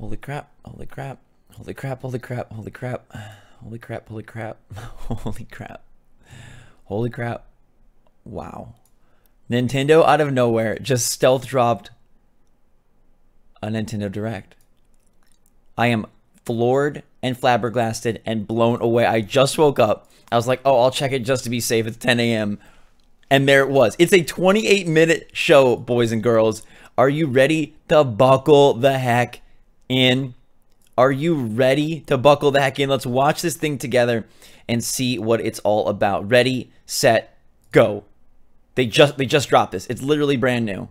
Holy crap, holy crap, holy crap, holy crap, holy crap, holy crap, holy crap, holy crap, holy crap. Wow. Nintendo out of nowhere just stealth dropped a Nintendo Direct. I am floored and flabbergasted and blown away. I just woke up. I was like, oh, I'll check it just to be safe. It's 10 a.m. And there it was. It's a 28 minute show, boys and girls. Are you ready to buckle the heck in? Are you ready to buckle the heck in? Let's watch this thing together and see what it's all about. Ready, set, go. They just they just dropped this. It's literally brand new.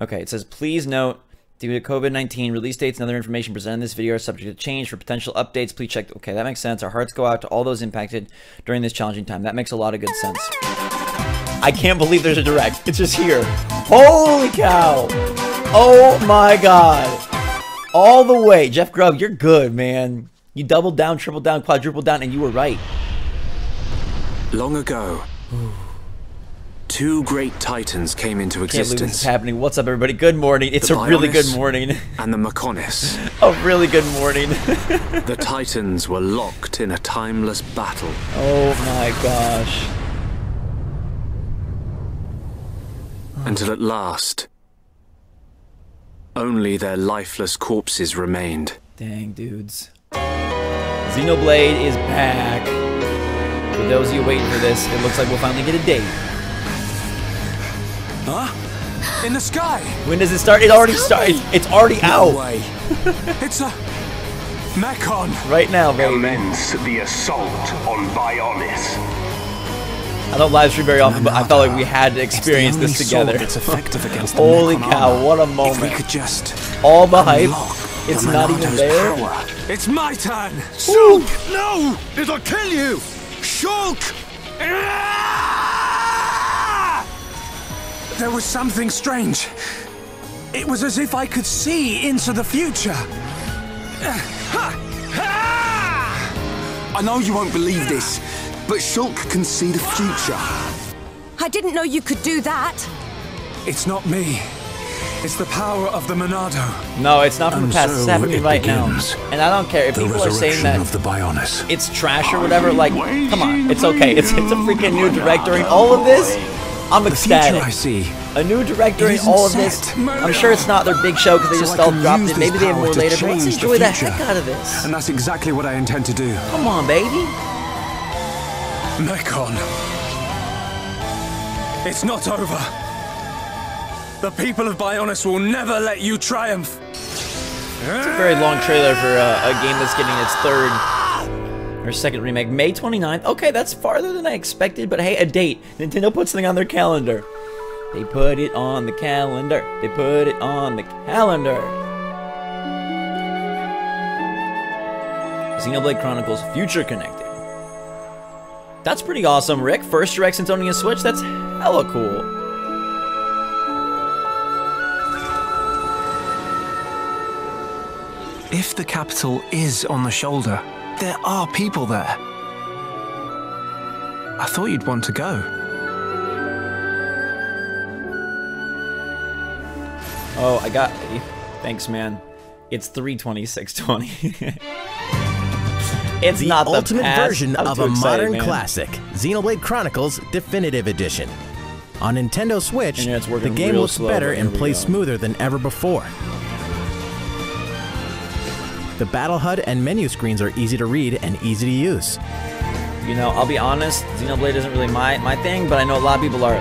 Okay, it says please note due to COVID-19 release dates and other information presented in this video are subject to change for potential updates. Please check. Okay, that makes sense. Our hearts go out to all those impacted during this challenging time. That makes a lot of good sense. I can't believe there's a direct. It's just here. Holy cow. Oh my god. All the way. Jeff Grubb, you're good, man. You doubled down, tripled down, quadrupled down, and you were right. Long ago, two great titans came into Can't believe this is existence. happening. What's up, everybody? Good morning. It's The a really good morning. And the Mechonis. a really good morning. the titans were locked in a timeless battle. oh my gosh. Until at last, only their lifeless corpses remained. Dang, dudes. Xenoblade is back. For those of you waiting for this, it looks like we'll finally get a date. Huh? In the sky! When does it start? It already started. It's already out. No way. it's a Mechon. Right now, baby. Commence the assault on Bionis. I don't live stream very often, but I felt like we had to experience this together. sword effective against the Holy cow, what a If we moment. could just All the hype. It's the not even Monado's there. Power. It's my turn. Shulk! No! It'll kill you! Shulk! Ah! There was something strange. It was as if I could see into the future. I know you won't believe this, but Shulk can see the future. I didn't know you could do that. It's not me. It's the power of the Monado. No, it's not from the And past. It's so happening it right begins. now. And I don't care if The people are saying that resurrection of the Bionis. it's trash or whatever. Like, come on, it's okay. It's it's a freaking new director and all of this. I'm The ecstatic. I see. A new director It and all of this. I'm sure it's not their big show because they So just all dropped it. Maybe they have power more to later, but let's change the enjoy the heck out of this. And that's exactly what I intend to do. Come on, baby. Mechon. It's not over. The people of Bionis will never let you triumph. It's a very long trailer for uh, a game that's getting its third or second remake. May 29th. Okay, that's farther than I expected, but hey, a date. Nintendo puts something on their calendar. They put it on the calendar. They put it on the calendar. Xenoblade Chronicles Future Connected. That's pretty awesome, Rick. First direct since owning a Switch. That's hella cool. If the capital is on the shoulder, there are people there. I thought you'd want to go. Oh, I got. Thanks, man. It's 32620. it's the not the ultimate past. version I'm of a excited, modern man. classic, Xenoblade Chronicles Definitive Edition. On Nintendo Switch, Internet's the game looks better and plays go. smoother than ever before. The battle HUD and menu screens are easy to read and easy to use. You know, I'll be honest. Xenoblade isn't really my my thing, but I know a lot of people are.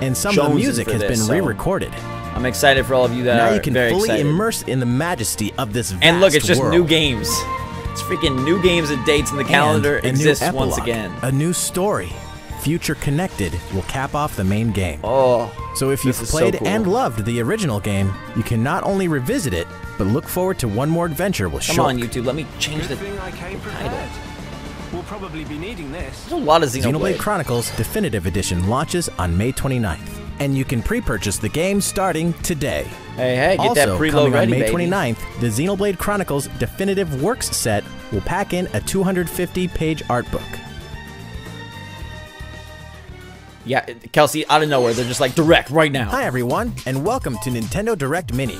And some of the music has this, been so re-recorded. I'm excited for all of you that now are you can fully excited. immerse in the majesty of this vast and look, it's just world. new games. It's freaking new games and dates, in the calendar And a new once again. A new story, Future Connected, will cap off the main game. Oh, So if you've this is so played cool. and loved the original game, you can not only revisit it, but look forward to one more adventure with come Shulk. on, YouTube. Let me change the. Thing I came prepared. We'll probably be needing this. There's a lot of Xenoblade Xenoblade. Chronicles Definitive Edition launches on May 29th, and you can pre-purchase the game starting today. Hey, hey, get also, that preload ready, on May baby. 29th, the Xenoblade Chronicles Definitive Works set will pack in a 250-page art book. Yeah, Kelsey, out of nowhere, they're just like direct right now. Hi everyone, and welcome to Nintendo Direct Mini.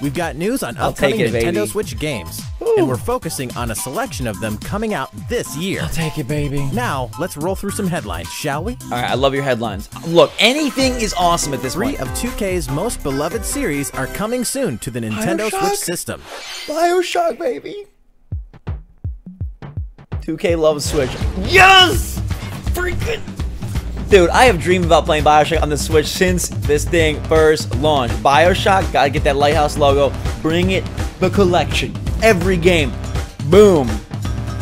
We've got news on I'll upcoming it, Nintendo baby. Switch games, and we're focusing on a selection of them coming out this year. I'll take it, baby. Now, let's roll through some headlines, shall we? All right, I love your headlines. Look, anything is awesome at this Three point. of 2K's most beloved series are coming soon to the Nintendo Bioshock? Switch system. Bioshock, baby. 2K loves Switch. Yes! Freaking. Dude, I have dreamed about playing Bioshock on the Switch since this thing first launched. Bioshock, gotta get that Lighthouse logo. Bring it, the collection. Every game. Boom.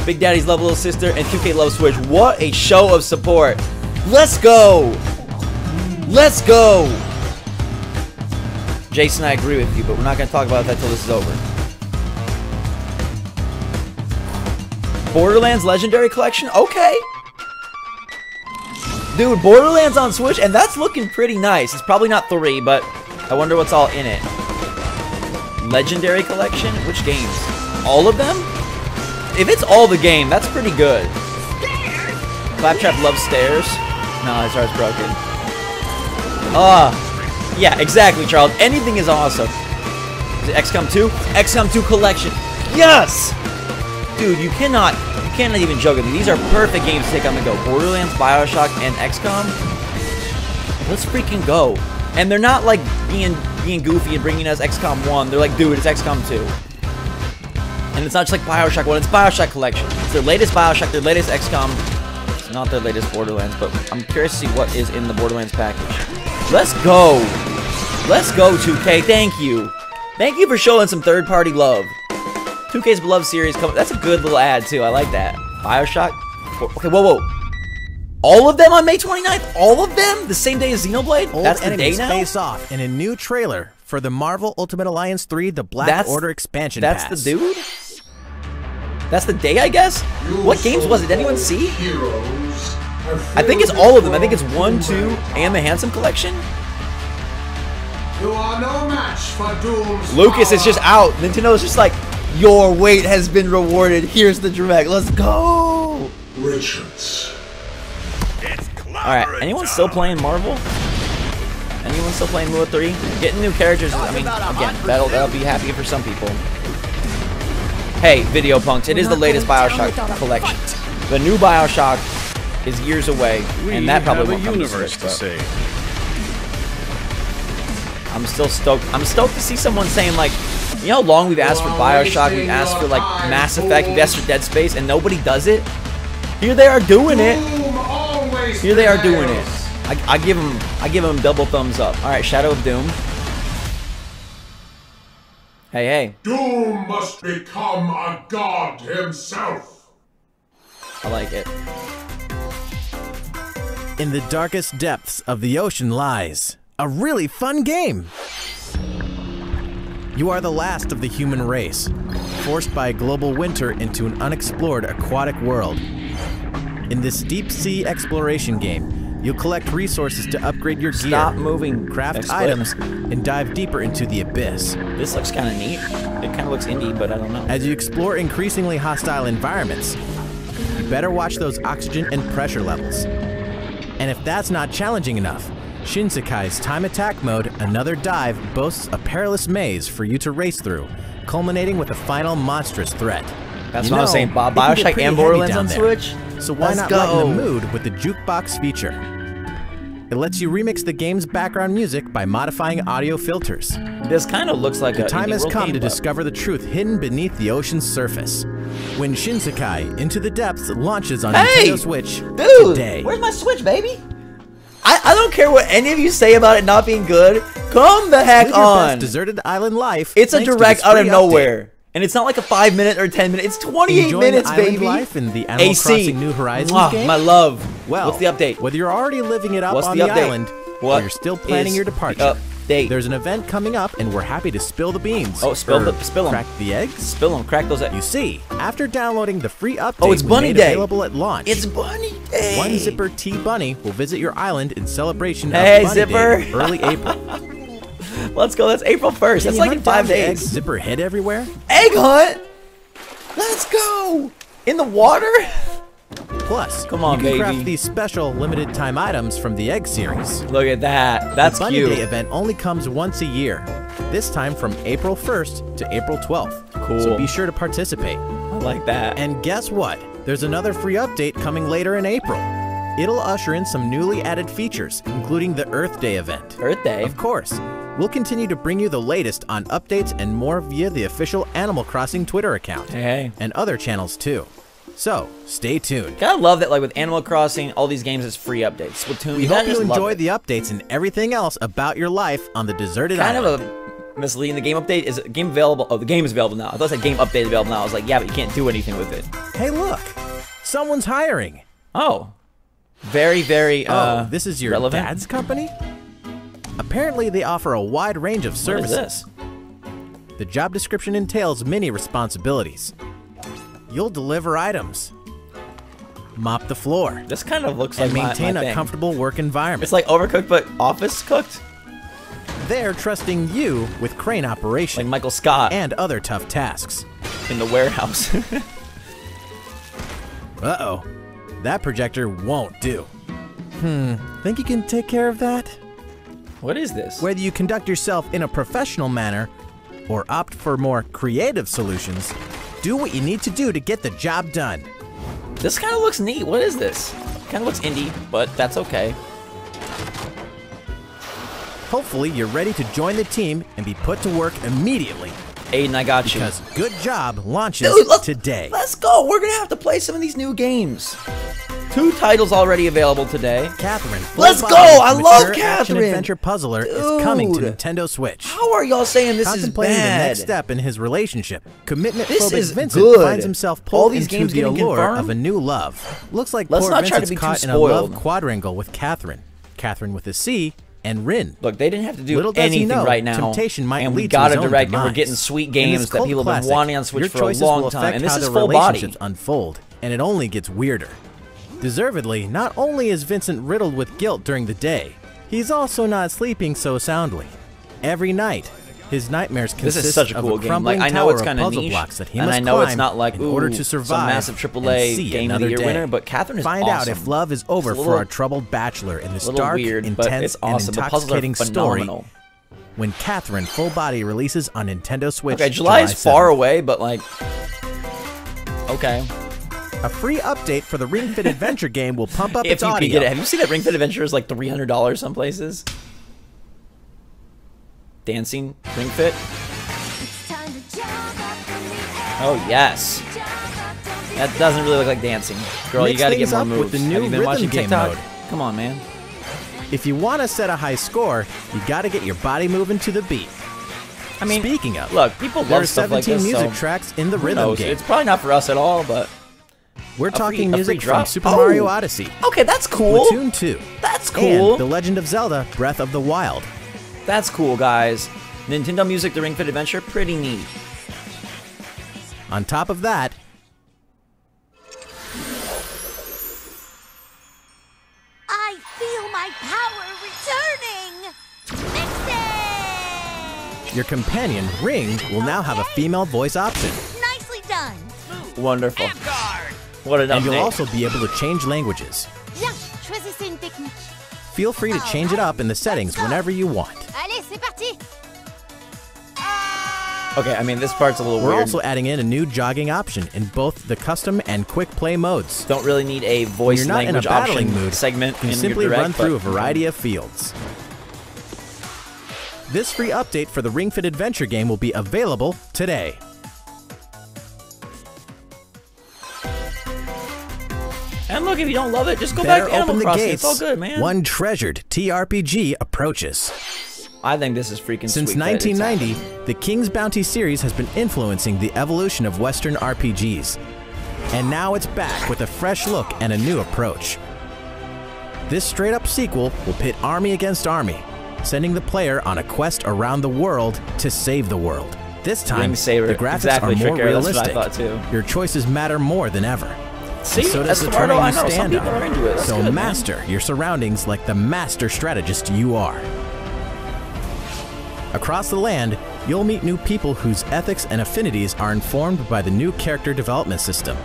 Big Daddy's love little sister and 2K love Switch. What a show of support. Let's go. Let's go. Jason, I agree with you, but we're not gonna talk about that till this is over. Borderlands Legendary Collection? Okay. Dude, Borderlands on Switch, and that's looking pretty nice. It's probably not three, but I wonder what's all in it. Legendary Collection? Which games? All of them? If it's all the game, that's pretty good. Claptrap loves stairs. No, his heart's broken. Ah, yeah, exactly, Charles. Anything is awesome. Is it XCOM 2? XCOM 2 Collection. Yes! Dude, you cannot, you cannot even joke with me. These are perfect games to take on the go. Borderlands, Bioshock, and XCOM. Let's freaking go. And they're not like being being goofy and bringing us XCOM 1. They're like, dude, it's XCOM 2. And it's not just like Bioshock 1, it's Bioshock Collection. It's their latest Bioshock, their latest XCOM. It's not their latest Borderlands, but I'm curious to see what is in the Borderlands package. Let's go. Let's go, 2K. Thank you. Thank you for showing some third-party love. 2K's beloved series. That's a good little ad too. I like that. Bioshock. Okay, whoa, whoa. All of them on May 29th? All of them? The same day as Xenoblade? Old That's the day now? face off in a new trailer for the Marvel Ultimate Alliance 3 The Black That's- Order expansion That's pass. the dude? That's the day, I guess? What games was it? Did anyone see? I think it's all of them. I think it's 1, 2, and the Handsome Collection. You are no match for Doom's Lucas is just power. out. Nintendo's just like, your wait has been rewarded. Here's the direct. Let's go. Richards. Alright, anyone still playing Marvel? Anyone still playing Lua 3? Getting new characters, I mean, again, that'll, that'll be happy for some people. Hey, Video Punks, it is the latest Bioshock collection. The new Bioshock is years away, and that probably won't come to Switch, but I'm still stoked. I'm stoked to see someone saying, like, you know how long we've asked for Bioshock, we've asked for, like, Mass Effect, we've asked for Dead Space, and nobody does it? Here they are doing it. Doom always Here they are doing it. I, I give them, I give them double thumbs up. All right, Shadow of Doom. Hey, hey, Doom must become a god himself. I like it. In the darkest depths of the ocean lies a really fun game. You are the last of the human race, forced by global winter into an unexplored aquatic world. In this deep sea exploration game, you'll collect resources to upgrade your Stop gear, moving. craft Exploit. items, and dive deeper into the abyss. This looks kind of neat. It kind of looks indie, but I don't know. As you explore increasingly hostile environments, you better watch those oxygen and pressure levels. And if that's not challenging enough, Shinsekai's Time Attack Mode, Another Dive, boasts a perilous maze for you to race through, culminating with a final monstrous threat. That's You what I was saying. Bob, it can get Bioshock and Borderlands on there. Switch. So why Let's not go. lighten the mood with the Jukebox feature? It lets you remix the game's background music by modifying audio filters. This kind of looks like The a time has come to but- discover the truth hidden beneath the ocean's surface. When Shinsekai Into the Depths launches on Hey! Nintendo Switch Dude, today. where's my Switch, baby? I, I don't care what any of you say about it not being good. Come the heck on. deserted island life. It's a direct out of nowhere. update. And it's not like a 5 minute or 10 minute. It's 28 minutes, the island baby. life in the Animal AC. Crossing New Horizons Mwah, game? My love. Well, What's the update? Whether you're already living it up What's on the the, update? island What or you're still planning your the departure, update? there's an event coming up, and we're happy to spill the beans. Oh, spill the- spill 'em. Crack the eggs. Spill them. Crack those. Eggs. You see, after downloading the free update Oh, it's Bunny Day. available at launch, It's Bunny Day. One Zipper T Bunny will visit your island in celebration Hey, of Bunny Zipper. Day in early April. Let's go. That's April 1st. Can That's like in five down the egg days. Zipper head everywhere? Egg hunt. Let's go. In the water? Plus, Come on, you can craft these special limited time items from the Egg series. Look at that. That's the Bunny cute. Day event only comes once a year. This time from April 1st to April 12th. Cool. So be sure to participate. I like that. And guess what? There's another free update coming later in April. It'll usher in some newly added features, including the Earth Day event. Earth Day. Of course, we'll continue to bring you the latest on updates and more via the official Animal Crossing Twitter account. Hey. And other channels too. So, stay tuned. Gotta love that, like with Animal Crossing, all these games is free updates. Splatoon, We hope you enjoy the updates and everything else about your life on the deserted kind island. Kind of a misleading. The game update is game available. Oh, the game is available now. I thought it said game update available now. I was like, yeah, but you can't do anything with it. Hey, look! Someone's hiring. Oh, very, very. Uh, oh, this is your relevant. dad's company? Apparently, they offer a wide range of services. The job description entails many responsibilities. You'll deliver items, mop the floor, This kind of looks and like maintain my a thing. comfortable work environment. It's like overcooked, but office cooked, They're trusting you with crane like operation Michael Scott and other tough tasks. in the warehouse. Uh oh, that projector won't do. Hmm, think you can take care of that? What is this? Whether you conduct yourself in a professional manner or opt for more creative solutions, do what you need to do to get the job done. This kind of looks neat. What is this? Kind of looks indie, but that's okay. Hopefully, you're ready to join the team and be put to work immediately Aiden, I got you. because Good Job launches Dude, let's- today. Let's go. We're gonna have to play some of these new games. Two titles already available today. Catherine, Let's go! I love Catherine! Action-adventure puzzler is coming to Nintendo Switch. How are y'all saying this is bad? the next step in his relationship, commitment This is Vincent good. finds himself All pulled these into games the allure confirmed? of a new love. Looks like Let's poor not try to Vincent's caught in a love quadrangle with Katherine, Catherine with a C, and Rin. Look, they didn't have to do Little anything know, right now. temptation might and we lead to got his a own direct, and we're getting sweet games that people have been wanting on Switch for a long time, and this is full body. relationships unfold, and it only gets weirder. Deservedly, not only is Vincent riddled with guilt during the day, he's also not sleeping so soundly. Every night, his nightmares This consist is such a of cool a game. crumbling Like I know it's of kind of niche, blocks that he and must I know it's not like in order ooh, to some survive massive and AAA see game of the year day. winner. But Catherine is Find out if love is over a for our troubled bachelor in this dark, weird, intense, awesome. and The puzzles are intoxicating story when Catherine Full Body releases on Nintendo Switch. Okay, July is far away, but like, okay. A free update for the Ring Fit Adventure game will pump up If its you audio. could get it, have you seen that Ring Fit Adventure is like three hundred dollars some places? Dancing Ring Fit. Oh yes. That doesn't really look like dancing. Girl, Mix you gotta get more moves. with the new Have you been watching game TikTok? mode. Come on, man. If you want to set a high score, you got to get your body moving to the beat. I mean, Speaking of, look, people there are love stuff like 17 this. music so tracks in the rhythm knows? game. It's probably not for us at all, but We're a talking free music from? Super Oh. Mario Odyssey, okay, that's cool. Splatoon 2, That's cool. and The Legend of Zelda: Breath of the Wild. That's cool, guys. Nintendo Music: The Ring Fit Adventure, pretty neat. On top of that, I feel my power returning! Next your companion Ring will now have a female voice option, Nicely done! Wonderful. What an and you'll also be able to change languages. Bien, choisissez une technique. Feel free to change it up in the ah, settings whenever you want. Allez, c'est parti! Okay, I mean this part's a little We're weird. also adding in a new jogging option in both the custom and quick play modes. Don't really need a voice you're not in a language battling option mood, segment you can in simply your direct, run through a variety of fields. This free update for the Ring Fit Adventure game will be available today. And look, if you don't love it, just go Better back to Animal open the Crossing. gates. It's all good, man. One treasured TRPG approaches. I think this is freaking Since sweet that 1990, the King's Bounty series has been influencing the evolution of Western RPGs. And now it's back with a fresh look and a new approach. This straight up sequel will pit army against army, sending the player on a quest around the world to save the world. This time, the graphics Exactly, are more Trick Arrow. That's what I realistic. thought, too. Your choices matter more than ever. See, so does the terrain I know some stand people on. are into it. That's so good, man. master your surroundings like the master strategist you are. Across the land, you'll meet new people whose ethics and affinities are informed by the new character development system.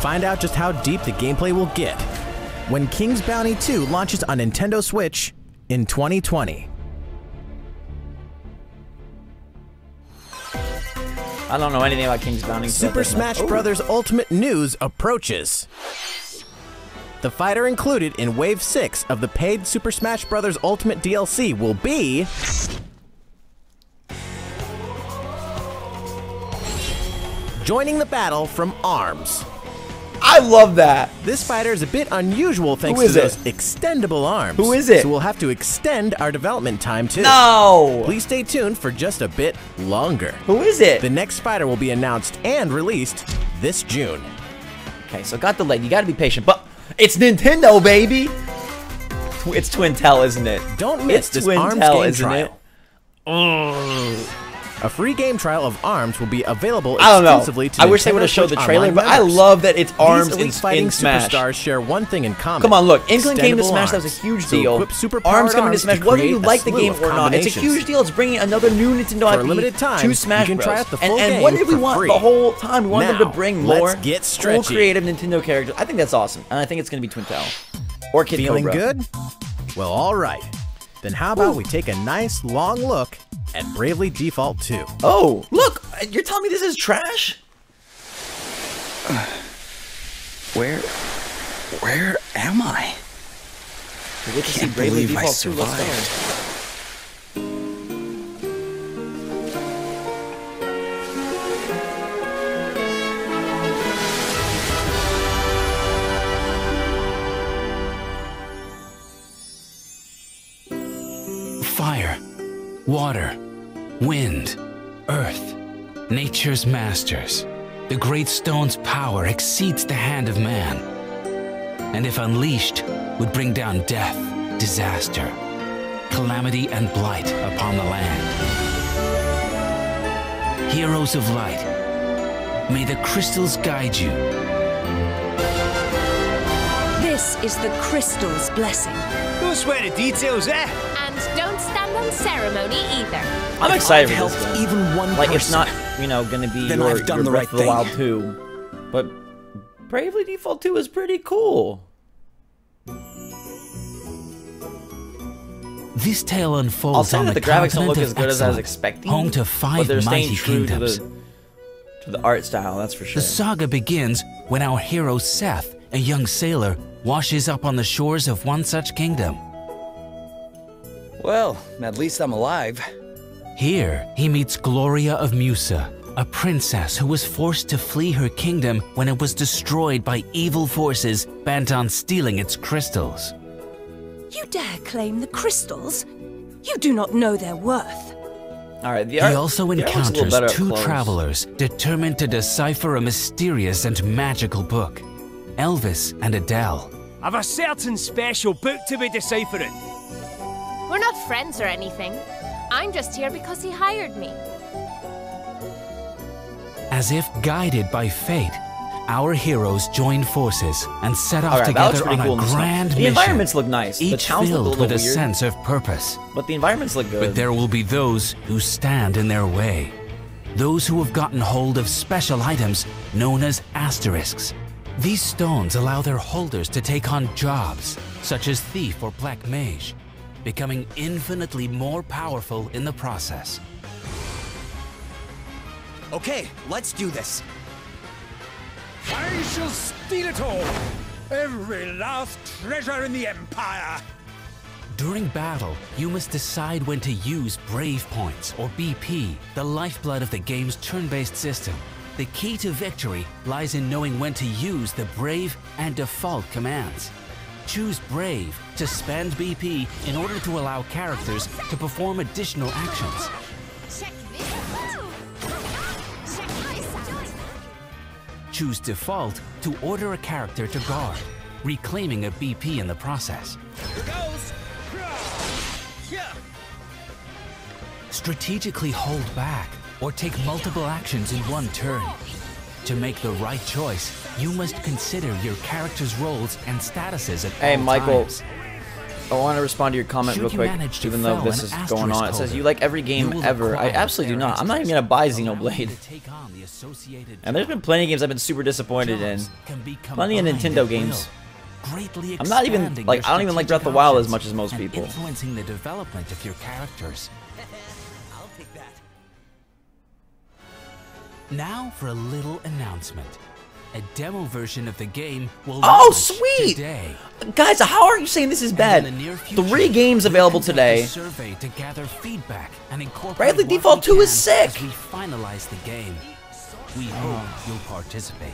Find out just how deep the gameplay will get when King's Bounty 2 launches on Nintendo Switch in 2020. I don't know anything about King's Bounty. Super Smash. Bros. Ultimate News approaches. The fighter included in Wave 6 of the paid Super Smash Bros. Ultimate DLC will be. Joining the battle from ARMS. I love that. This fighter is a bit unusual thanks to those it? extendable arms. Who is it? So we'll have to extend our development time too. No. Please stay tuned for just a bit longer. Who is it? The next fighter will be announced and released this June. Okay, so got delayed. You got to be patient, but it's Nintendo, baby. It's Twintelle, isn't it? Don't miss it's this Twintelle, ARMS game isn't trial. it? Oh. A free game trial of ARMS will be available I don't know. exclusively to I wish they would have showed the trailer, but I love that it's These ARMS elite in, fighting in Smash. superstars share one thing in common. Come on, look. England came to Smash. That was a huge So deal. superpowered Arms coming to arms Smash. to Whether you like the game or not, it's a huge deal. It's bringing another new Nintendo For a IP limited time, to Smash you can try Bros. out the and, full and game what did we want free. the whole time? We wanted them to bring more get cool, creative Nintendo characters. I think that's awesome, and I think it's going to be Twintelle or Kid Feeling Cobra. good? Well, all right. Then how about we take a nice long look at Bravely Default 2? Oh, look! You're telling me this is trash? Where, where am I? We get to see Can't believe I Default 2. Survived. Fire, water, wind, earth, nature's masters. The great stone's power exceeds the hand of man, and if unleashed, would bring down death, disaster, calamity, and blight upon the land. Heroes of light, may the crystals guide you. This is the crystal's blessing. Don't swear the details, eh? And don't stand on ceremony either. I'm excited I've for this helped game. even one like it's not, you know, going to be then your, I've done your the Breath right of the thing. Wild 2. But Bravely Default 2 is pretty cool. This tale I'll unfolds say on that the, the graphics don't continent look of as good as I was Excillant, expecting. home to but five they're staying mighty true to the, to the art style, that's for sure. The saga begins when our hero Seth, a young sailor, washes up on the shores of one such kingdom. Well, at least I'm alive. Here, he meets Gloria of Musa, a princess who was forced to flee her kingdom when it was destroyed by evil forces bent on stealing its crystals. You dare claim the crystals? You do not know their worth. All right, the He also the art looks a little encounters two travelers determined to decipher a mysterious and magical book Elvis and Adelle. I've a certain special book to be deciphering. We're not friends or anything. I'm just here because he hired me. As if guided by fate, our heroes joined forces and set off All right, that looks together on cool a this one. grand The mission. environments look nice. The Each towns look a filled little with a weird. sense of purpose. But the environments look good. But there will be those who stand in their way. Those who have gotten hold of special items known as asterisks. These stones allow their holders to take on jobs, such as thief or black mage, becoming infinitely more powerful in the process. Okay, let's do this. I shall steal it all! Every last treasure in the Empire! During battle, you must decide when to use Brave Points, or BP, the lifeblood of the game's turn-based system. The key to victory lies in knowing when to use the Brave and Default commands. Choose Brave to spend BP in order to allow characters to perform additional actions. Choose Default to order a character to guard, reclaiming a BP in the process. Strategically hold back or take multiple actions in one turn. To make the right choice, you must consider your character's roles and statuses at Hey, all Michael. times. I want to respond to your comment Should real quick, even though this is going on. It says you like every game ever. I absolutely do not. I'm not even gonna buy Xenoblade. the And there's been plenty of games I've been super disappointed in. Plenty of Nintendo games. greatly I'm not even like I don't even like Breath of the Wild as much as most people. Influencing the development of your characters. Now for a little announcement. A demo version of the game will Oh, launch sweet! today. Guys, how are you saying this is bad? In the near future, Three games available today. Survey to gather feedback and incorporate what Default 2 is sick. We finalize the game. We hope you'll participate.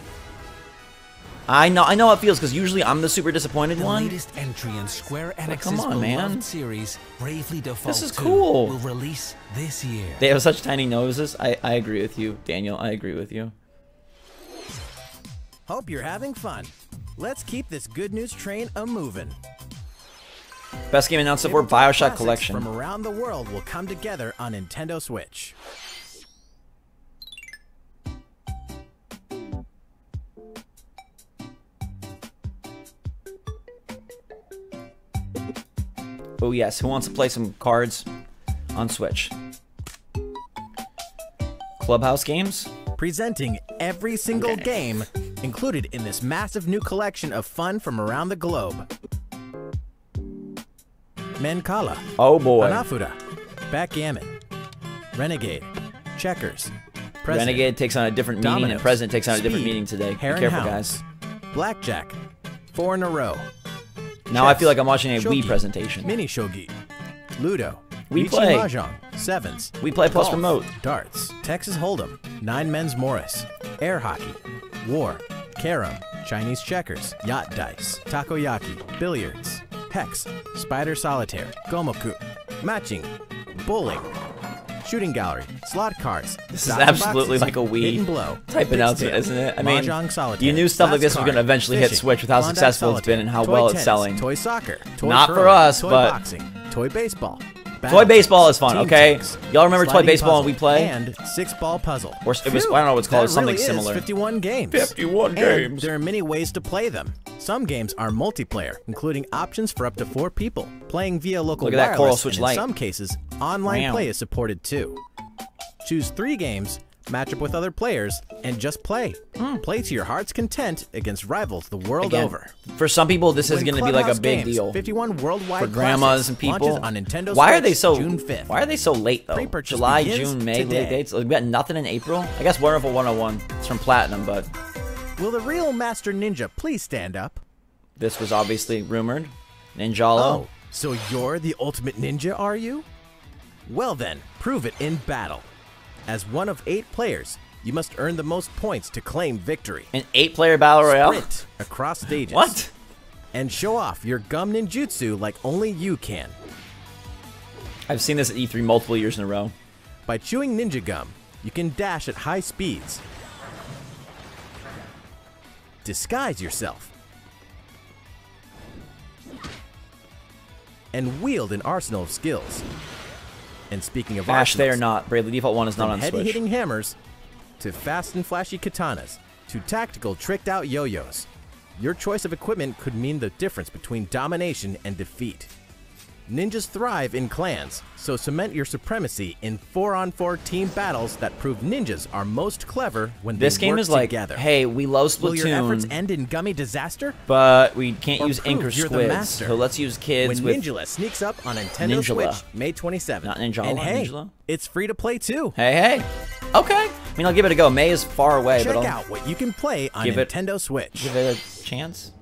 I know I know how it feels because usually I'm the super disappointed The one. latest entry in Square But Enix's come on, man. series, Bravely Default is cool. will release this year. They have such tiny noses. I, I agree with you, Daniel. I agree with you. Hope you're having fun. Let's keep this good news train a moving. Best game announced for Bioshock Collection. from around the world will come together on Nintendo Switch. Oh yes, who wants to play some cards on Switch? Clubhouse games? Presenting every single Okay. game included in this massive new collection of fun from around the globe. Mancala, Oh boy. Hanafuda, Backgammon, Renegade, Checkers, President, Renegade takes on a different meaning and President takes on a different Speed, meaning today. Be careful, Hounds, guys. Blackjack, four in a row. Now I feel like I'm watching a Wii presentation. Mini Shogi, Ludo, We Riichi play. Mahjong, Sevens, We play plus golf, remote. darts, Texas Hold'em, Nine Men's Morris, Air Hockey, War, Carom, Chinese Checkers, Yacht Dice, Takoyaki, Billiards, Hex, Spider Solitaire, Gomoku, Matching, Bowling, Shooting Gallery, Slot Cars. This is absolutely Boxes, like a Wii Blow, announcement, Steel, isn't it? I mean, Solitaire, you knew stuff like this was going to eventually hit Fishing, Switch with how successful it's been and how well toy it's selling. Toy soccer, toy Not for us, toy but- boxing, toy baseball. Toy baseball is fun, okay? Y'all remember toy baseball and we play? And six ball puzzle. Or it was- I don't know what it's called, that something really similar. 51 games. 51 And games. there are many ways to play them. Some games are multiplayer, including options for up to four people, playing via local Look at that Coral Switch and Lite. in some cases, online Wow. play is supported too. Choose three games, match up with other players, and just play. Hmm. Play to your heart's content against rivals the world. Again, over. For some people, this is going to be like a big Games, deal. 51 worldwide for grandmas and people. on Nintendo Why are they so June 5th. Why are they so late though? July, June, May today. late dates. Like, we got nothing in April. I guess Wonderful 101. It's from Platinum, but Will the real Master Ninja please stand up? this was obviously rumored. Ninjala. Oh, so you're the ultimate ninja, are you? Well then, prove it in battle. As one of eight players, you must earn the most points to claim victory. An eight-player battle royale. Sprint across stages. What? And show off your gum ninjutsu like only you can. I've seen this at E3 multiple years in a row. By chewing ninja gum, you can dash at high speeds, disguise yourself, and wield an arsenal of skills. And speaking of Ash, they are not. Bravely Default 1 is not on Switch. heavy-hitting hammers to fast and flashy katanas to tactical tricked-out yo-yos, your choice of equipment could mean the difference between domination and defeat. Ninjas thrive in clans, so cement your supremacy in 4-on-4 team battles that prove ninjas are most clever when This they game work is like, together. hey, we love Splatoon. Will your efforts end in gummy disaster? but we can't Or use prove ink or you're squids. master. So let's use kids when with Ninjala sneaks up on Nintendo Ninjala. Switch May 27th. Not Ninjala, And hey, Ninjala? it's free to play too. Hey, hey. Okay. I mean, I'll give it a go. May is far away, Check but I'll out what you can play on give it- Nintendo Switch. give it a chance.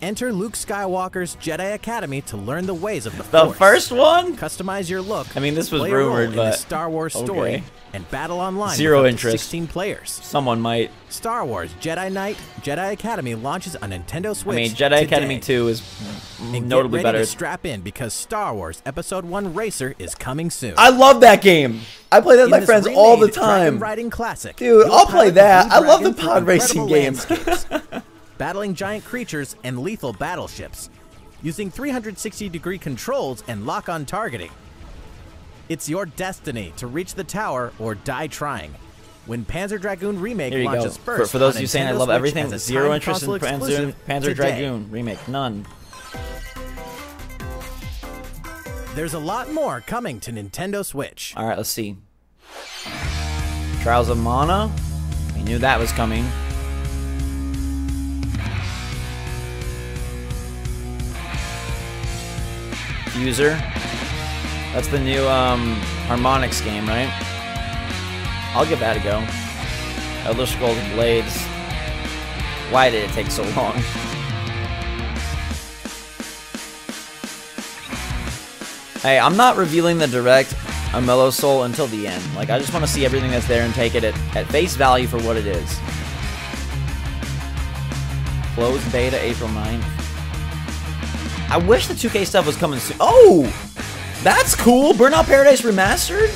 Enter Luke Skywalker's Jedi Academy to learn the ways of the The Force. first one? Customize your look. I mean, this was a rumored, in but the Star Wars story okay. and battle online. Zero interest. 16 players. Someone might. Star Wars Jedi Knight Jedi Academy launches on Nintendo Switch. I mean, Jedi Academy 2 is And notably better. To strap in because Star Wars Episode One Racer is coming soon. I love that game. I play that with In my friends all the dragon time. Riding classic, Dude, you'll I'll play that. I love the pod racing games. battling giant creatures and lethal battleships, using 360 degree controls and lock on targeting. It's your destiny to reach the tower or die trying. When Panzer Dragoon Remake There you go. launches For, first, for those on of you saying I love Switch everything, zero interest in Panzer, Panzer. Dragoon remake. None. there's a lot more coming to Nintendo Switch. All right, let's see. Trials of Mana. We knew that was coming. Fuser. That's the new um, Harmonix game, right? I'll give that a go. Elder Scrolls Blades. Why did it take so long? Hey, I'm not revealing the direct a Mellow Soul until the end. Like, I just want to see everything that's there and take it at, at face value for what it is. Closed beta April 9th. I wish the 2K stuff was coming soon. Oh! That's cool! Burnout Paradise Remastered?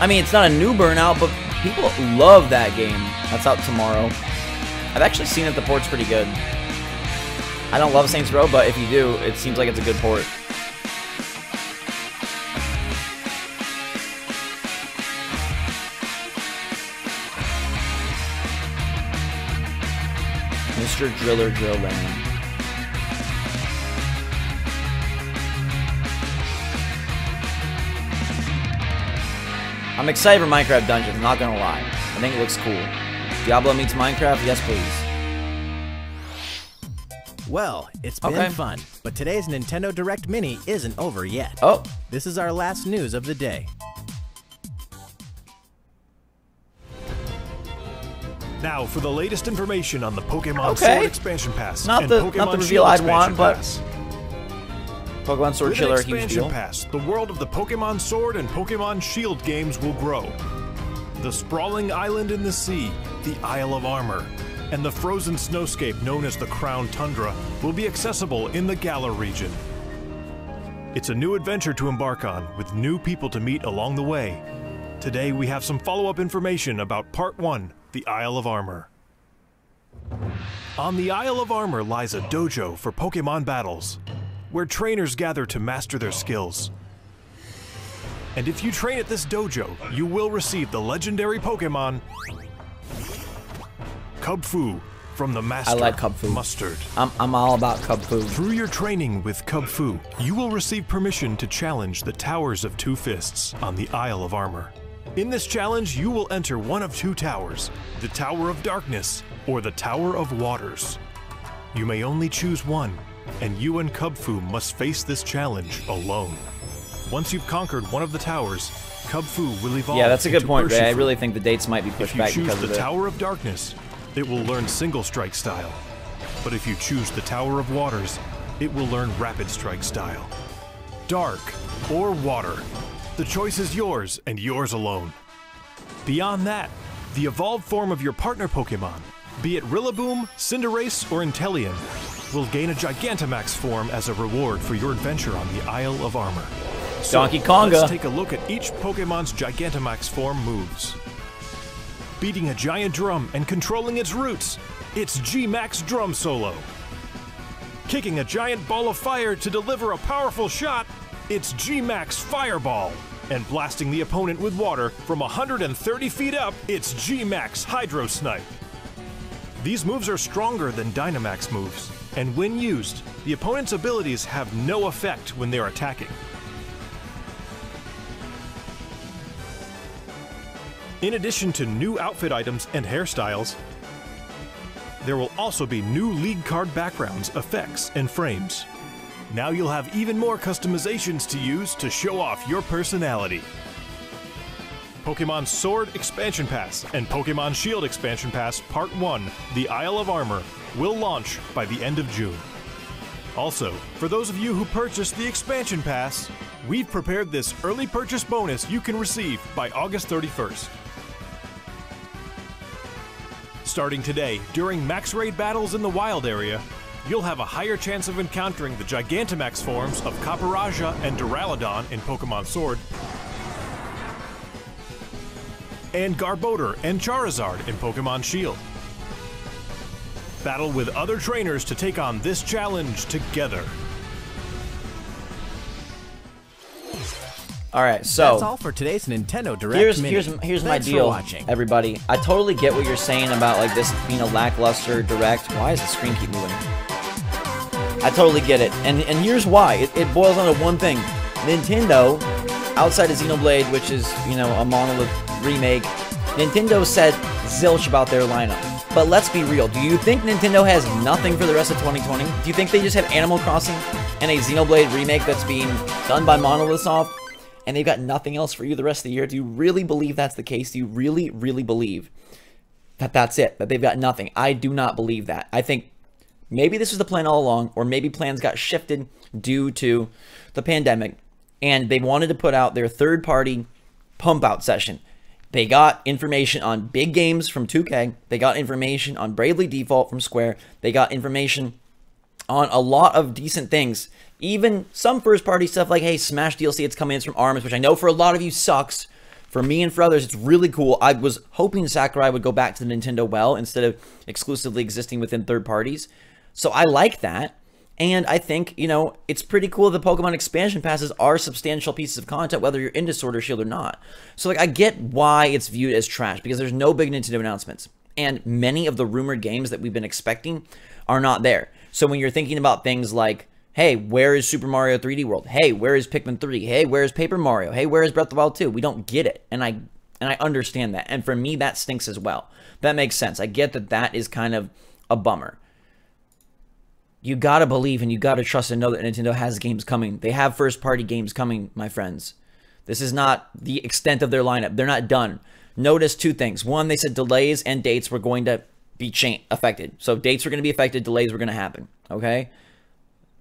I mean, it's not a new Burnout, but people love that game. That's out tomorrow. I've actually seen that the port's pretty good. I don't love Saints Row, but if you do, it seems like it's a good port. Mr. Driller Drill Land. I'm excited for Minecraft Dungeons, I'm not gonna lie. I think it looks cool. Diablo meets Minecraft? Yes, please. Well, it's been Okay. fun, but today's Nintendo Direct Mini isn't over yet. Oh. This is our last news of the day. Now for the latest information on the Pokemon Okay. Sword Expansion Pass. Not and the- Pokemon not the reveal Shield I'd Expansion want, but Pass. Pokemon Sword With an Chiller, huge expansion deal. pass, the world of the Pokemon Sword and Pokemon Shield games will grow. The sprawling island in the sea, the Isle of Armor, and the frozen snowscape known as the Crown Tundra will be accessible in the Galar region. It's a new adventure to embark on, with new people to meet along the way. Today we have some follow-up information about Part 1, the Isle of Armor. On the Isle of Armor lies a dojo for Pokemon battles, where trainers gather to master their skills. And if you train at this dojo, you will receive the legendary Pokemon Kubfu from the Master I like Kubfu. Mustard. I'm, I'm all about Kubfu. Through your training with Kubfu, you will receive permission to challenge the Towers of Two Fists on the Isle of Armor. In this challenge, you will enter one of two towers the Tower of Darkness or the Tower of Waters. You may only choose one, and you and Kubfu must face this challenge alone. Once you've conquered one of the towers, Kubfu will evolve. Yeah, that's a good point, Ray. I really think the dates might be If pushed you back choose because the of it. Tower of Darkness, it will learn Single Strike style. But if you choose the Tower of Waters, it will learn Rapid Strike style. Dark or Water. The choice is yours and yours alone. Beyond that, the evolved form of your partner Pokemon, be it Rillaboom, Cinderace, or Inteleon, will gain a Gigantamax form as a reward for your adventure on the Isle of Armor. So, Donkey Konga. Let's take a look at each Pokemon's Gigantamax form moves. Beating a giant drum and controlling its roots, it's G-Max Drum Solo. Kicking a giant ball of fire to deliver a powerful shot, it's G-Max Fireball. And blasting the opponent with water from 130 feet up, it's G-Max Hydro Snipe. These moves are stronger than Dynamax moves, and when used, the opponent's abilities have no effect when they're attacking. In addition to new outfit items and hairstyles, there will also be new league card backgrounds, effects, and frames. Now you'll have even more customizations to use to show off your personality. Pokemon Sword Expansion Pass and Pokemon Shield Expansion Pass Part 1, The Isle of Armor, will launch by the end of June. Also, for those of you who purchased the Expansion Pass, we've prepared this early purchase bonus you can receive by August 31st. Starting today, during max raid battles in the wild area, you'll have a higher chance of encountering the Gigantamax forms of Copperajah and Duraludon in Pokemon Sword, and Garbodor and Charizard in Pokemon Shield. Battle with other trainers to take on this challenge together. All right, so That's all for today's Nintendo Direct here's Mini. here's here's my Thanks for deal, watching. everybody. I totally get what you're saying about like this being a lackluster direct. Why does the screen keep moving? I totally get it. And and here's why. It, it boils down to one thing. Nintendo, outside of Xenoblade, which is, you know, a monolith remake, Nintendo said zilch about their lineup. But let's be real. Do you think Nintendo has nothing for the rest of 2020? Do you think they just have Animal Crossing and a Xenoblade remake that's being done by Monolith Soft and they've got nothing else for you the rest of the year? Do you really believe that's the case? Do you really, really believe that that's it? That they've got nothing? I do not believe that. I think maybe this was the plan all along, or maybe plans got shifted due to the pandemic and they wanted to put out their third party pump out session. They got information on big games from 2K. They got information on Bravely Default from Square. They got information on a lot of decent things. Even some first party stuff like, hey, Smash DLC, it's coming in from ARMS, which I know for a lot of you sucks. For me and for others, it's really cool. I was hoping Sakurai would go back to the Nintendo well instead of exclusively existing within third parties. So I like that. And I think, you know, it's pretty cool the Pokemon expansion passes are substantial pieces of content, whether you're into Sword or Shield or not. So, like, I get why it's viewed as trash because there's no big Nintendo announcements. And many of the rumored games that we've been expecting are not there. So, when you're thinking about things like, hey, where is Super Mario 3D World? Hey, where is Pikmin 3? Hey, where is Paper Mario? Hey, where is Breath of the Wild 2? We don't get it. And I and I understand that. And for me, that stinks as well. That makes sense. I get that that is kind of a bummer you gotta believe and you gotta trust and know that Nintendo has games coming. They have first party games coming, my friends. This is not the extent of their lineup. They're not done. Notice two things. One, they said delays and dates were going to be cha- affected. So dates were going to be affected, delays were going to happen. Okay?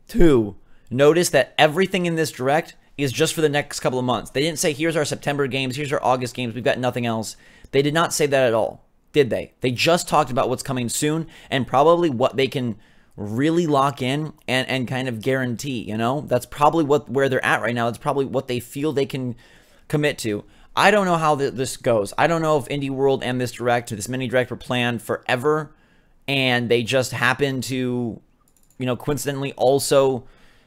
Two, notice that everything in this direct is just for the next couple of months. They didn't say, here's our September games, here's our August games, we've got nothing else. They did not say that at all, did they? They just talked about what's coming soon and probably what they can really lock in and, and kind of guarantee, you know? That's probably what where they're at right now. It's probably what they feel they can commit to. I don't know how th- this goes. I don't know if Indie World and this direct, this mini direct were planned forever and they just happen to, you know, coincidentally also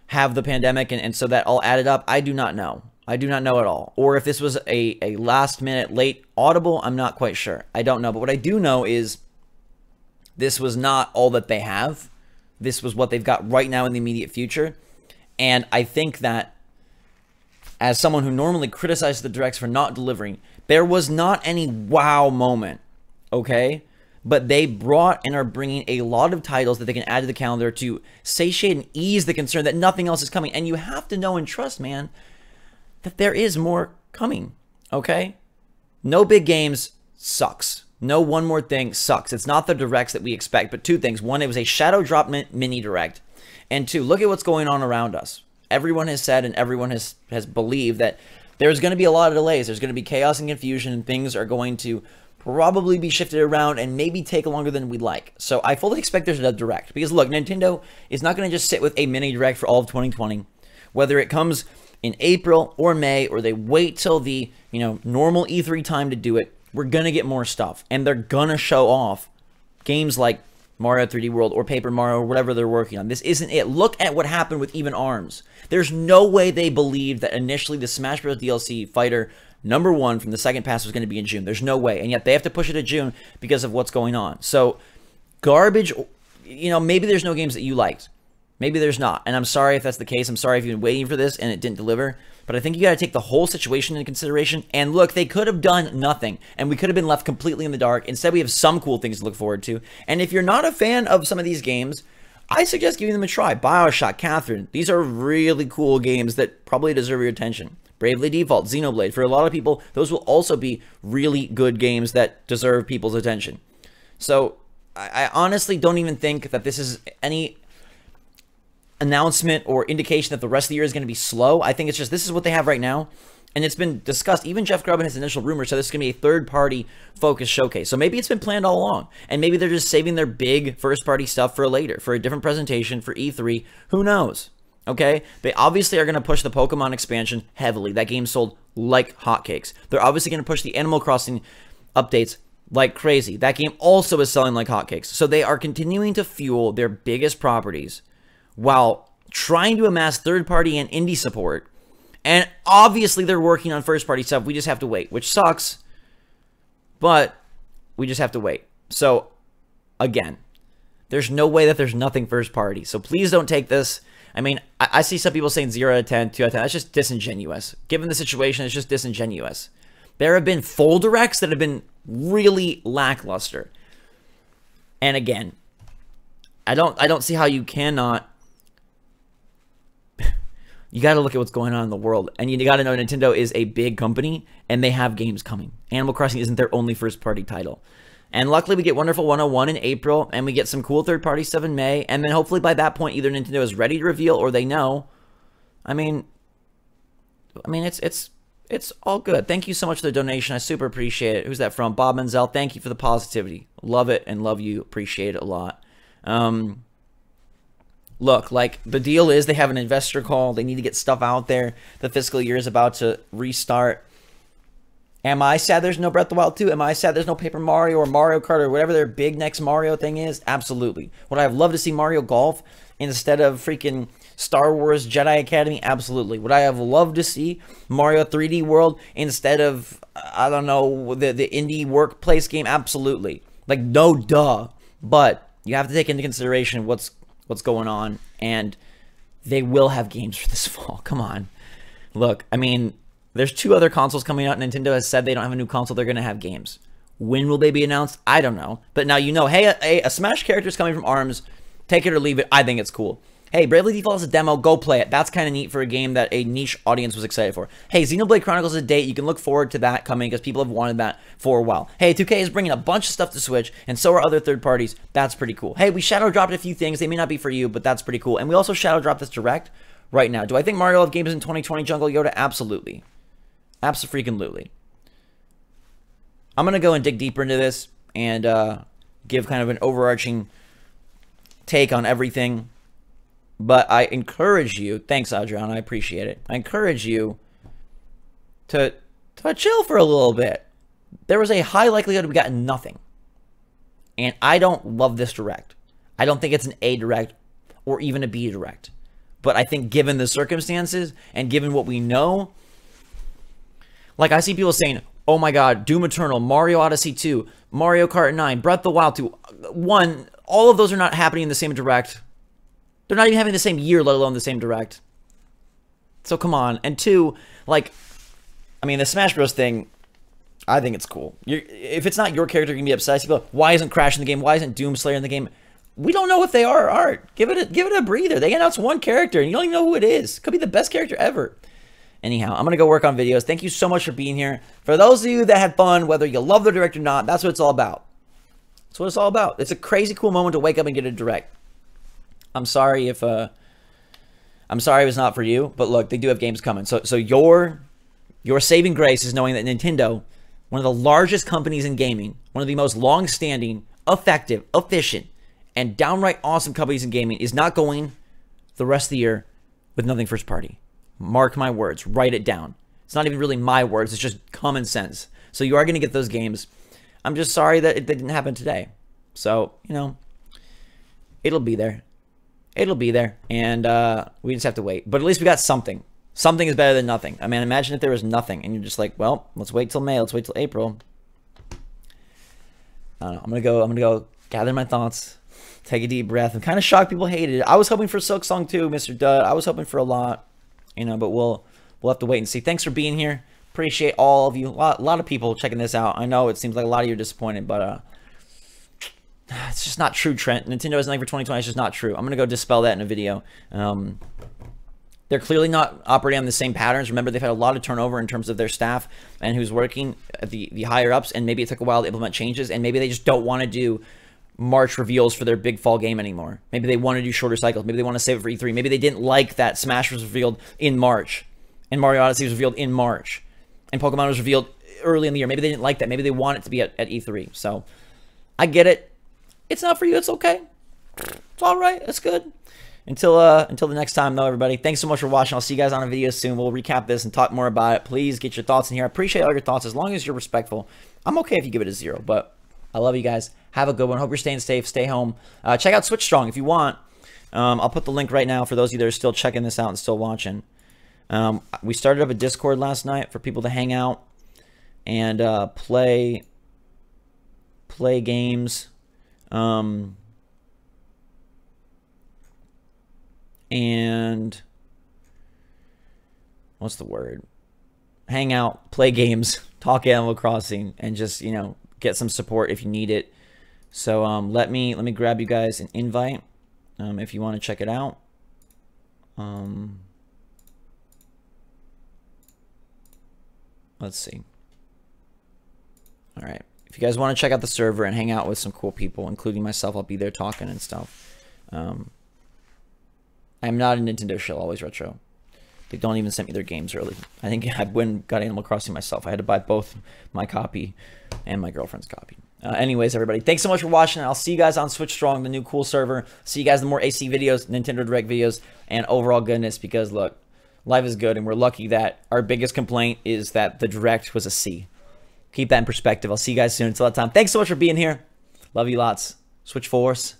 have the pandemic and, and so that all added up. I do not know. I do not know at all. Or if this was a, a last minute late audible, I'm not quite sure. I don't know. But what I do know is this was not all that they have this was what they've got right now in the immediate future. And I think that as someone who normally criticizes the directs for not delivering, there was not any wow moment, okay? But they brought and are bringing a lot of titles that they can add to the calendar to satiate and ease the concern that nothing else is coming. And you have to know and trust, man, that there is more coming, okay? No big games sucks. No one more thing sucks. It's not the directs that we expect, but two things. One, it was a shadow drop mini direct. And two, look at what's going on around us. Everyone has said and everyone has, has believed that there's going to be a lot of delays. There's going to be chaos and confusion, and things are going to probably be shifted around and maybe take longer than we'd like. So I fully expect there's a direct. Because look, Nintendo is not going to just sit with a mini direct for all of 2020. Whether it comes in April or May, or they wait till the you know normal E3 time to do it, we're gonna get more stuff, and they're gonna show off games like Mario 3D World or Paper Mario or whatever they're working on. This isn't it. Look at what happened with even ARMS. There's no way they believed that initially the Smash Bros. DLC fighter number one from the second pass was going to be in June. There's no way, and yet they have to push it to June because of what's going on. So, garbage. You know, maybe there's no games that you liked. Maybe there's not, and I'm sorry if that's the case. I'm sorry if you've been waiting for this and it didn't deliver. But I think you got to take the whole situation into consideration. And look, they could have done nothing, and we could have been left completely in the dark. Instead, we have some cool things to look forward to. And if you're not a fan of some of these games, I suggest giving them a try. Bioshock, Catherine, these are really cool games that probably deserve your attention. Bravely Default, Xenoblade, for a lot of people, those will also be really good games that deserve people's attention. So I, I honestly don't even think that this is any announcement or indication that the rest of the year is going to be slow. I think it's just this is what they have right now. And it's been discussed. Even Jeff Grubb in his initial rumor said this is going to be a third party focused showcase. So maybe it's been planned all along. And maybe they're just saving their big first party stuff for later, for a different presentation, for E3. Who knows? Okay? They obviously are going to push the Pokemon expansion heavily. That game sold like hotcakes. They're obviously going to push the Animal Crossing updates like crazy. That game also is selling like hotcakes. So they are continuing to fuel their biggest properties while trying to amass third party and indie support. And obviously, they're working on first party stuff. We just have to wait, which sucks, but we just have to wait. So, again, There's no way that there's nothing first party. So please don't take this. I mean, I, I see some people saying 0 out of 10, 2 out of 10. That's just disingenuous. Given the situation, it's just disingenuous. There have been full directs that have been really lackluster. And again, I don't I don't see how you cannot you got to look at what's going on in the world. And you got to know Nintendo is a big company and they have games coming. Animal Crossing isn't their only first party title. And luckily, we get Wonderful 101 in April, and we get some cool third party stuff in May. And then hopefully by that point, either Nintendo is ready to reveal or they know. I mean, I mean, it's it's it's all good. Thank you so much for the donation. I super appreciate it. Who's that from? Bob Menzel. Thank you for the positivity. Love it and love you. Appreciate it a lot. Um, look, like the deal is they have an investor call. They need to get stuff out there. The fiscal year is about to restart. Am I sad there's no Breath of the Wild 2? Am I sad there's no Paper Mario or Mario Kart or whatever their big next Mario thing is? Absolutely. Would I have loved to see Mario Golf instead of freaking Star Wars Jedi Academy? Absolutely. Would I have loved to see Mario 3D World instead of, I don't know, the, the indie workplace game? Absolutely. Like, no duh. But you have to take into consideration what's what's going on, and they will have games for this fall. Come on. Look, I mean, there's two other consoles coming out. Nintendo has said they don't have a new console. They're going to have games. When will they be announced? I don't know. But now you know, hey, a, a Smash character is coming from ARMS. Take it or leave it. I think it's cool. Hey, Bravely Default is a demo. Go play it. That's kind of neat for a game that a niche audience was excited for. Hey, Xenoblade Chronicles is a date. You can look forward to that coming because people have wanted that for a while. Hey, 2K is bringing a bunch of stuff to Switch, and so are other third parties. That's pretty cool. Hey, we shadow dropped a few things. They may not be for you, but that's pretty cool. And we also shadow dropped this direct right now. Do I think Mario will have games in 2020 Jungle Yoda? Absolutely. Absolutely. I'm going to go and dig deeper into this and uh, give kind of an overarching take on everything. But I encourage you, thanks, Adrian, I appreciate it. I encourage you to, to chill for a little bit. There was a high likelihood we got nothing. And I don't love this direct. I don't think it's an A direct or even a B direct. But I think given the circumstances and given what we know, like I see people saying, "Oh my God, Doom Eternal, Mario Odyssey 2, Mario Kart 9, Breath of the Wild 2." One, all of those are not happening in the same direct. They're not even having the same year, let alone the same direct. So come on. And two, like, I mean, the Smash Bros. thing, I think it's cool. You're, if it's not your character, you're gonna be upset. People, why isn't Crash in the game? Why isn't Doom Slayer in the game? We don't know if they are aren't. Give it a, give it a breather. They announced one character, and you don't even know who it is. Could be the best character ever. Anyhow, I'm going to go work on videos. Thank you so much for being here. For those of you that had fun, whether you love the direct or not, that's what it's all about. That's what it's all about. It's a crazy cool moment to wake up and get a direct. I'm sorry if uh I'm sorry it was not for you, but look, they do have games coming. So so your your saving grace is knowing that Nintendo, one of the largest companies in gaming, one of the most long-standing, effective, efficient, and downright awesome companies in gaming is not going the rest of the year with nothing first party. Mark my words, write it down. It's not even really my words, it's just common sense. So you are going to get those games. I'm just sorry that it didn't happen today. So, you know, it'll be there. It'll be there. And uh, we just have to wait. But at least we got something. Something is better than nothing. I mean, imagine if there was nothing and you're just like, well, let's wait till May, let's wait till April. I don't know. I'm to go, I'm to go gather my thoughts, take a deep breath. I'm kind of shocked people hated it. I was hoping for Silksong too, Mr. Dud. I was hoping for a lot you know, but we'll we'll have to wait and see. Thanks for being here. Appreciate all of you. A lot, a lot of people checking this out. I know it seems like a lot of you are disappointed, but uh, it's just not true, Trent. Nintendo isn't like for 2020. It's just not true. I'm gonna go dispel that in a video. Um, they're clearly not operating on the same patterns. Remember, they've had a lot of turnover in terms of their staff and who's working at the the higher ups, and maybe it took a while to implement changes, and maybe they just don't want to do March reveals for their big fall game anymore. Maybe they want to do shorter cycles. Maybe they want to save it for E3. Maybe they didn't like that Smash was revealed in March and Mario Odyssey was revealed in March and Pokemon was revealed early in the year. Maybe they didn't like that. Maybe they want it to be at, at E3. So I get it. It's not for you. It's okay. It's all right. It's good. Until uh until the next time though, everybody. Thanks so much for watching. I'll see you guys on a video soon. We'll recap this and talk more about it. Please get your thoughts in here. I appreciate all your thoughts as long as you're respectful. I'm okay if you give it a zero, but I love you guys. Have a good one. Hope you're staying safe. Stay home. Uh, check out Switch Strong if you want. Um, I'll put the link right now for those of you that are still checking this out and still watching. Um, we started up a Discord last night for people to hang out and uh, play play games. Um, and what's the word? Hang out, play games, talk Animal Crossing, and just you know get some support if you need it. So um, let me let me grab you guys an invite um, if you want to check it out. Um, let's see. All right. If you guys want to check out the server and hang out with some cool people, including myself, I'll be there talking and stuff. Um, I'm not a Nintendo show, always retro. They don't even send me their games early. I think I went got Animal Crossing myself. I had to buy both my copy and my girlfriend's copy. Uh, anyways, everybody, thanks so much for watching. I'll see you guys on Switch Strong, the new cool server. See you guys in more AC videos, Nintendo Direct videos, and overall goodness. Because look, life is good, and we're lucky that our biggest complaint is that the Direct was a C. Keep that in perspective. I'll see you guys soon. Until that time, thanks so much for being here. Love you lots. Switch Force.